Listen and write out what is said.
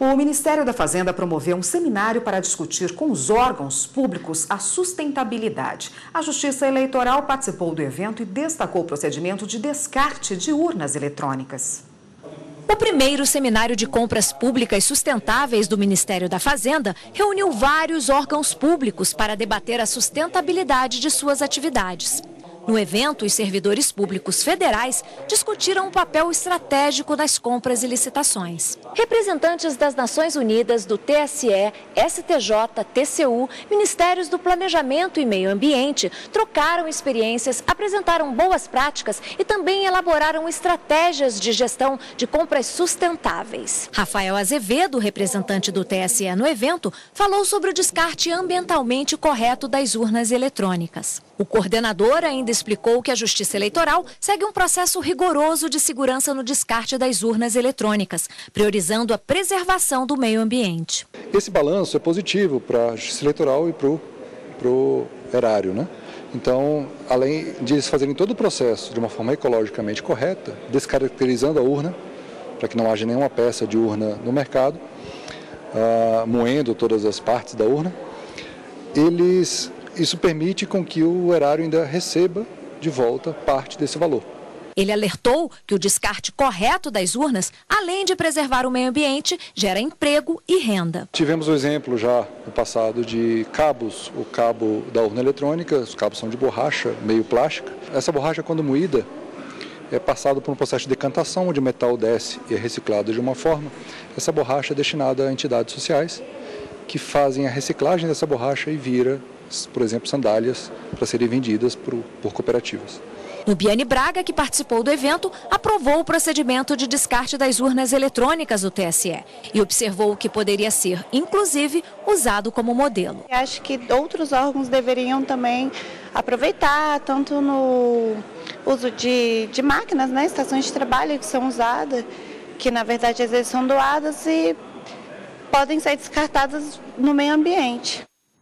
O Ministério da Fazenda promoveu um seminário para discutir com os órgãos públicos a sustentabilidade. A Justiça Eleitoral participou do evento e destacou o procedimento de descarte de urnas eletrônicas. O primeiro seminário de compras públicas sustentáveis do Ministério da Fazenda reuniu vários órgãos públicos para debater a sustentabilidade de suas atividades. No evento, os servidores públicos federais discutiram o papel estratégico das compras e licitações. Representantes das Nações Unidas, do TSE, STJ, TCU, Ministérios do Planejamento e Meio Ambiente trocaram experiências, apresentaram boas práticas e também elaboraram estratégias de gestão de compras sustentáveis. Rafael Azevedo, representante do TSE no evento, falou sobre o descarte ambientalmente correto das urnas eletrônicas. O coordenador ainda explicou que a Justiça Eleitoral segue um processo rigoroso de segurança no descarte das urnas eletrônicas, priorizando a preservação do meio ambiente. Esse balanço é positivo para a Justiça Eleitoral e para o erário, né? Então, além de eles fazerem todo o processo de uma forma ecologicamente correta, descaracterizando a urna, para que não haja nenhuma peça de urna no mercado, uh, moendo todas as partes da urna, eles isso permite com que o erário ainda receba de volta parte desse valor. Ele alertou que o descarte correto das urnas, além de preservar o meio ambiente, gera emprego e renda. Tivemos o exemplo já no passado de cabos, o cabo da urna eletrônica, os cabos são de borracha, meio plástica. Essa borracha, quando moída, é passado por um processo de decantação, onde o metal desce e é reciclado de uma forma. Essa borracha é destinada a entidades sociais que fazem a reciclagem dessa borracha e vira por exemplo, sandálias para serem vendidas por, por cooperativas. Nubiane Braga, que participou do evento, aprovou o procedimento de descarte das urnas eletrônicas do TSE e observou que poderia ser, inclusive, usado como modelo. Acho que outros órgãos deveriam também aproveitar, tanto no uso de, de máquinas, né, estações de trabalho que são usadas, que na verdade às vezes são doadas e podem ser descartadas no meio ambiente.